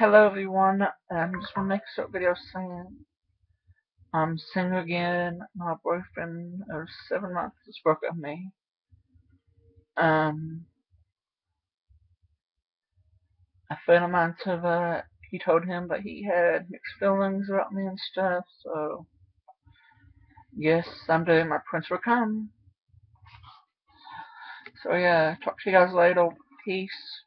Hello everyone, I'm just want to make a short video saying I'm single again. My boyfriend of seven months just broke up with me. Um, a friend of mine said uh, he told him that he had mixed feelings about me and stuff, so yes, someday my prince will come. So yeah, talk to you guys later. Peace.